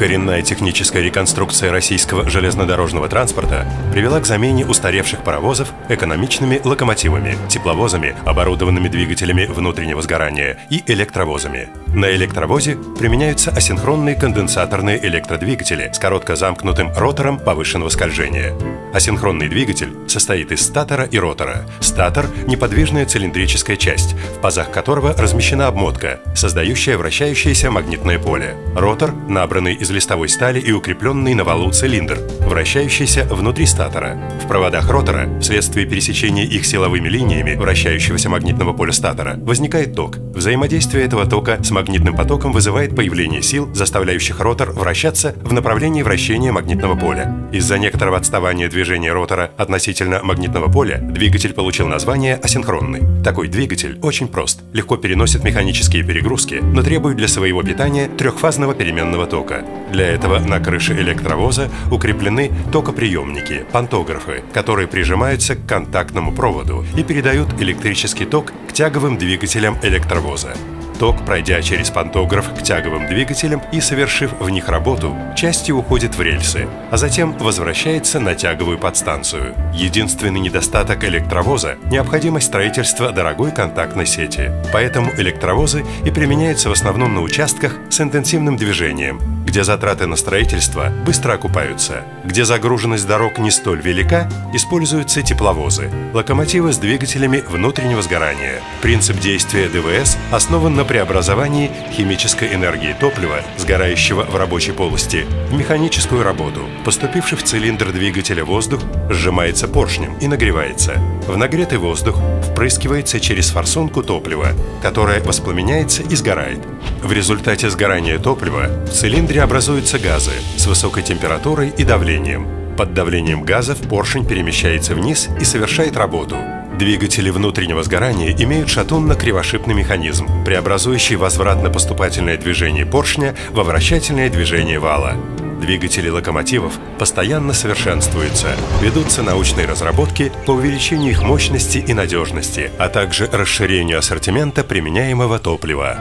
Коренная техническая реконструкция российского железнодорожного транспорта привела к замене устаревших паровозов экономичными локомотивами, тепловозами, оборудованными двигателями внутреннего сгорания и электровозами. На электровозе применяются асинхронные конденсаторные электродвигатели с коротко замкнутым ротором повышенного скольжения. Асинхронный двигатель состоит из статора и ротора. Статор – неподвижная цилиндрическая часть, в пазах которого размещена обмотка, создающая вращающееся магнитное поле. Ротор – набранный из листовой стали и укрепленный на валу цилиндр, вращающийся внутри статора. В проводах ротора, вследствие пересечения их силовыми линиями вращающегося магнитного поля статора, возникает ток. Взаимодействие этого тока с магнитным потоком вызывает появление сил, заставляющих ротор вращаться в направлении вращения магнитного поля. Из-за некоторого отставания движения ротора относительно магнитного поля двигатель получил название асинхронный. Такой двигатель очень прост, легко переносит механические перегрузки, но требует для своего питания трехфазного переменного тока. Для этого на крыше электровоза укреплены токоприемники, пантографы, которые прижимаются к контактному проводу и передают электрический ток к тяговым двигателям электровоза. Ток, пройдя через пантограф к тяговым двигателям и совершив в них работу, частью уходит в рельсы, а затем возвращается на тяговую подстанцию. Единственный недостаток электровоза – необходимость строительства дорогой контактной сети. Поэтому электровозы и применяются в основном на участках с интенсивным движением, где затраты на строительство быстро окупаются. Где загруженность дорог не столь велика, используются тепловозы, локомотивы с двигателями внутреннего сгорания. Принцип действия ДВС основан на преобразовании химической энергии топлива, сгорающего в рабочей полости, в механическую работу. Поступивший в цилиндр двигателя воздух сжимается поршнем и нагревается. В нагретый воздух впрыскивается через форсунку топлива, которое воспламеняется и сгорает. В результате сгорания топлива в цилиндре образуются газы с высокой температурой и давлением. Под давлением газов поршень перемещается вниз и совершает работу. Двигатели внутреннего сгорания имеют шатунно-кривошипный механизм, преобразующий возвратно-поступательное движение поршня во вращательное движение вала. Двигатели локомотивов постоянно совершенствуются, ведутся научные разработки по увеличению их мощности и надежности, а также расширению ассортимента применяемого топлива.